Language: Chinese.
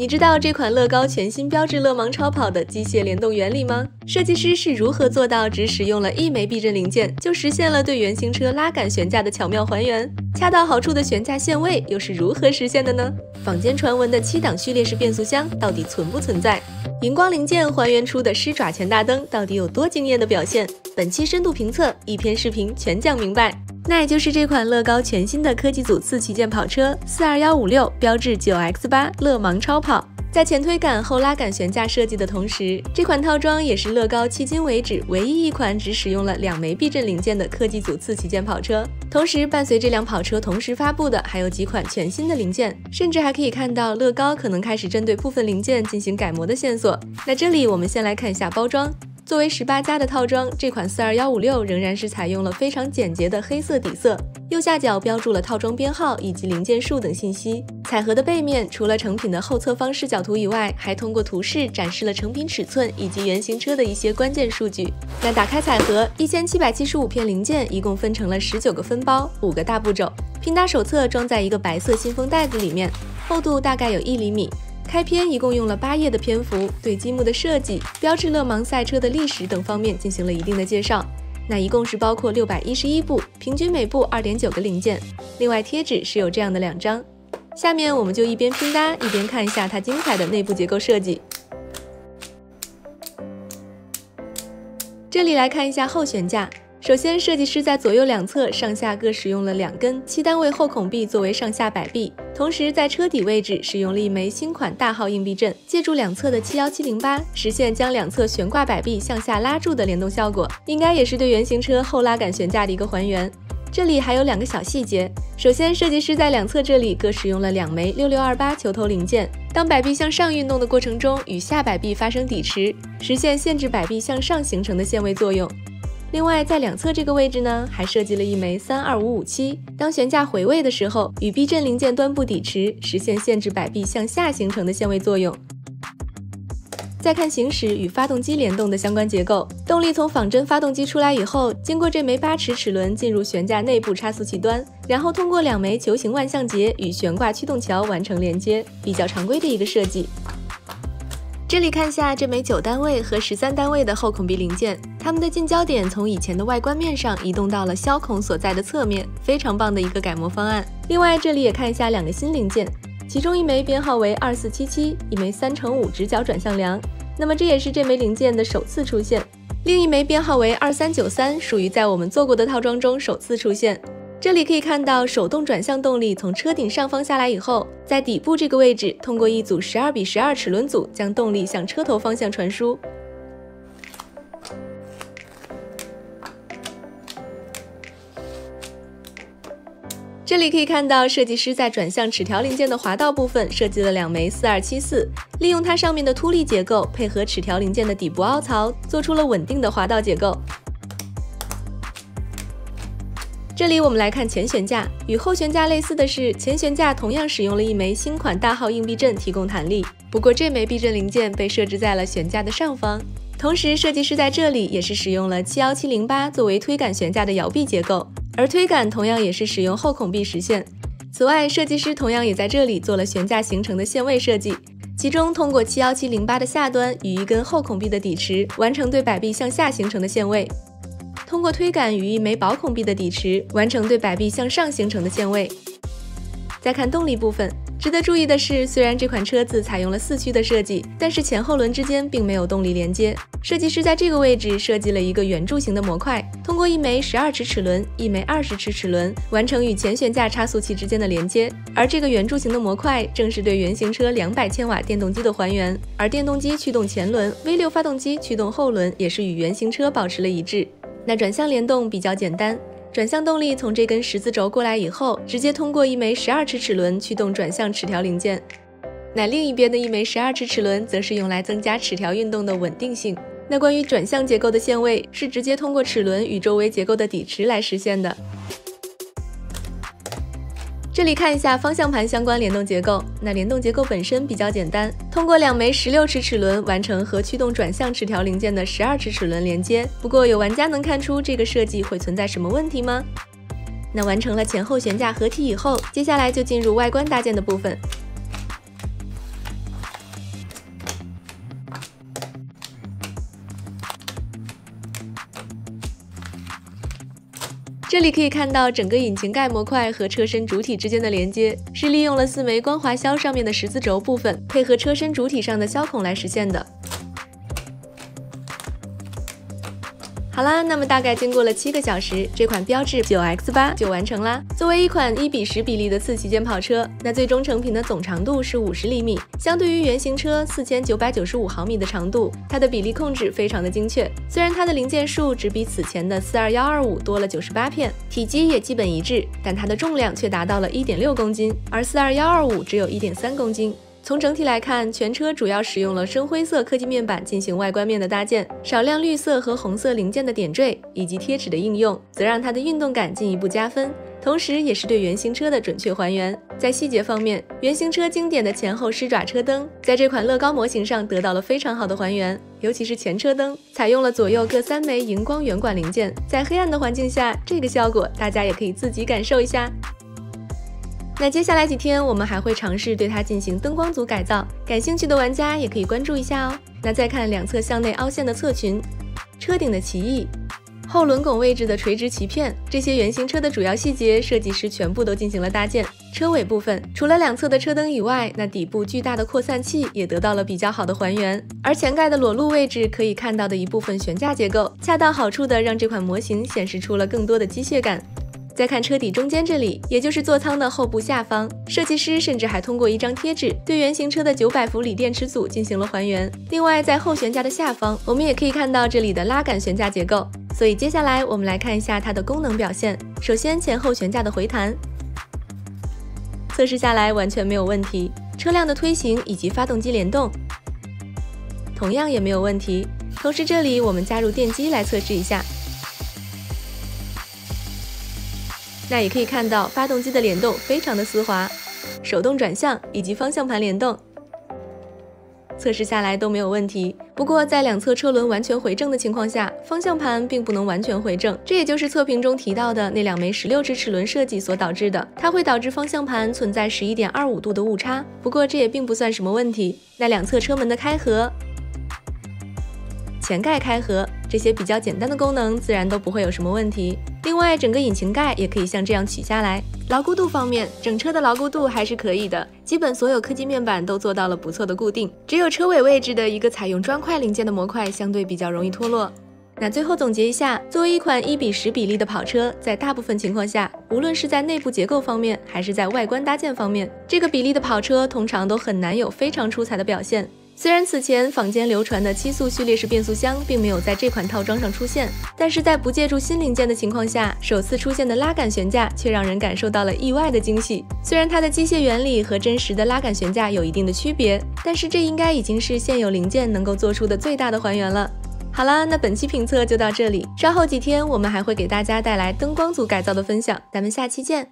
你知道这款乐高全新标志乐芒超跑的机械联动原理吗？设计师是如何做到只使用了一枚避震零件，就实现了对原型车拉杆悬架的巧妙还原？恰到好处的悬架限位又是如何实现的呢？坊间传闻的七档序列式变速箱到底存不存在？荧光零件还原出的狮爪前大灯到底有多惊艳的表现？本期深度评测，一篇视频全讲明白。那也就是这款乐高全新的科技组次旗舰跑车四二幺五六标致九 X 八乐芒超跑，在前推杆后拉杆悬架设计的同时，这款套装也是乐高迄今为止唯一一款只使用了两枚避震零件的科技组次旗舰跑车。同时，伴随这辆跑车同时发布的还有几款全新的零件，甚至还可以看到乐高可能开始针对部分零件进行改模的线索。那这里我们先来看一下包装。作为十八加的套装，这款四二幺五六仍然是采用了非常简洁的黑色底色，右下角标注了套装编号以及零件数等信息。彩盒的背面除了成品的后侧方视角图以外，还通过图示展示了成品尺寸以及原型车的一些关键数据。那打开彩盒，一千七百七十五片零件一共分成了十九个分包，五个大步骤。拼搭手册装在一个白色信封袋子里面，厚度大概有一厘米。开篇一共用了八页的篇幅，对积木的设计、标志勒芒赛车的历史等方面进行了一定的介绍。那一共是包括六百一十一部，平均每部二点九个零件。另外贴纸是有这样的两张。下面我们就一边拼搭一边看一下它精彩的内部结构设计。这里来看一下后悬架。首先，设计师在左右两侧上下各使用了两根七单位后孔臂作为上下摆臂，同时在车底位置使用了一枚新款大号硬避震，借助两侧的七幺七零八，实现将两侧悬挂摆臂向下拉住的联动效果，应该也是对原型车后拉杆悬架的一个还原。这里还有两个小细节，首先，设计师在两侧这里各使用了两枚六六二八球头零件，当摆臂向上运动的过程中，与下摆臂发生抵持，实现限制摆臂向上形成的限位作用。另外，在两侧这个位置呢，还设计了一枚三二五五七，当悬架回位的时候，与避震零件端部抵持，实现限制摆臂向下形成的限位作用。再看行驶与发动机联动的相关结构，动力从仿真发动机出来以后，经过这枚八齿齿轮进入悬架内部差速器端，然后通过两枚球形万向节与悬挂驱动桥完成连接，比较常规的一个设计。这里看下这枚九单位和十三单位的后孔壁零件，它们的近焦点从以前的外观面上移动到了销孔所在的侧面，非常棒的一个改模方案。另外，这里也看一下两个新零件，其中一枚编号为二四七七，一枚三乘五直角转向梁，那么这也是这枚零件的首次出现。另一枚编号为二三九三，属于在我们做过的套装中首次出现。这里可以看到，手动转向动力从车顶上方下来以后，在底部这个位置，通过一组十二比十二齿轮组将动力向车头方向传输。这里可以看到，设计师在转向齿条零件的滑道部分设计了两枚四二七四，利用它上面的凸力结构，配合齿条零件的底部凹槽，做出了稳定的滑道结构。这里我们来看前悬架，与后悬架类似的是，前悬架同样使用了一枚新款大号硬避震提供弹力，不过这枚避震零件被设置在了悬架的上方。同时，设计师在这里也是使用了七幺七零八作为推杆悬架的摇臂结构，而推杆同样也是使用后孔臂实现。此外，设计师同样也在这里做了悬架形成的限位设计，其中通过七幺七零八的下端与一根后孔臂的抵持，完成对摆臂向下形成的限位。通过推杆与一枚薄孔臂的抵持，完成对摆臂向上形成的限位。再看动力部分，值得注意的是，虽然这款车子采用了四驱的设计，但是前后轮之间并没有动力连接。设计师在这个位置设计了一个圆柱形的模块，通过一枚十二齿齿轮、一枚二十齿齿轮，完成与前悬架差速器之间的连接。而这个圆柱形的模块，正是对原型车两百千瓦电动机的还原。而电动机驱动前轮，V 六发动机驱动后轮，也是与原型车保持了一致。那转向联动比较简单，转向动力从这根十字轴过来以后，直接通过一枚十二齿齿轮驱动转向齿条零件。那另一边的一枚十二齿齿轮则是用来增加齿条运动的稳定性。那关于转向结构的限位，是直接通过齿轮与周围结构的底池来实现的。这里看一下方向盘相关联动结构。那联动结构本身比较简单，通过两枚十六齿齿轮完成和驱动转向齿条零件的十二齿齿轮连接。不过有玩家能看出这个设计会存在什么问题吗？那完成了前后悬架合体以后，接下来就进入外观搭建的部分。这里可以看到整个引擎盖模块和车身主体之间的连接，是利用了四枚光滑销上面的十字轴部分，配合车身主体上的销孔来实现的。好啦，那么大概经过了七个小时，这款标致九 X 八就完成啦。作为一款一比十比例的次旗舰跑车，那最终成品的总长度是五十厘米，相对于原型车四千九百九十五毫米的长度，它的比例控制非常的精确。虽然它的零件数只比此前的四二幺二五多了九十八片，体积也基本一致，但它的重量却达到了一点六公斤，而四二幺二五只有一点三公斤。从整体来看，全车主要使用了深灰色科技面板进行外观面的搭建，少量绿色和红色零件的点缀以及贴纸的应用，则让它的运动感进一步加分，同时也是对原型车的准确还原。在细节方面，原型车经典的前后狮爪车灯，在这款乐高模型上得到了非常好的还原，尤其是前车灯，采用了左右各三枚荧光圆管零件，在黑暗的环境下，这个效果大家也可以自己感受一下。那接下来几天，我们还会尝试对它进行灯光组改造，感兴趣的玩家也可以关注一下哦。那再看两侧向内凹陷的侧裙，车顶的旗翼，后轮拱位置的垂直鳍片，这些原型车的主要细节，设计师全部都进行了搭建。车尾部分，除了两侧的车灯以外，那底部巨大的扩散器也得到了比较好的还原。而前盖的裸露位置可以看到的一部分悬架结构，恰到好处的让这款模型显示出了更多的机械感。再看车底中间这里，也就是座舱的后部下方，设计师甚至还通过一张贴纸对原型车的九百伏锂电池组进行了还原。另外，在后悬架的下方，我们也可以看到这里的拉杆悬架结构。所以接下来我们来看一下它的功能表现。首先，前后悬架的回弹，测试下来完全没有问题。车辆的推行以及发动机联动，同样也没有问题。同时，这里我们加入电机来测试一下。那也可以看到发动机的联动非常的丝滑，手动转向以及方向盘联动，测试下来都没有问题。不过在两侧车轮完全回正的情况下，方向盘并不能完全回正，这也就是测评中提到的那两枚十六支齿轮设计所导致的，它会导致方向盘存在十一点二五度的误差。不过这也并不算什么问题。那两侧车门的开合。前盖开合这些比较简单的功能，自然都不会有什么问题。另外，整个引擎盖也可以像这样取下来。牢固度方面，整车的牢固度还是可以的，基本所有科技面板都做到了不错的固定，只有车尾位置的一个采用砖块零件的模块相对比较容易脱落。那最后总结一下，作为一款一比十比例的跑车，在大部分情况下，无论是在内部结构方面，还是在外观搭建方面，这个比例的跑车通常都很难有非常出彩的表现。虽然此前坊间流传的七速序列式变速箱并没有在这款套装上出现，但是在不借助新零件的情况下，首次出现的拉杆悬架却让人感受到了意外的惊喜。虽然它的机械原理和真实的拉杆悬架有一定的区别，但是这应该已经是现有零件能够做出的最大的还原了。好了，那本期评测就到这里，稍后几天我们还会给大家带来灯光组改造的分享，咱们下期见。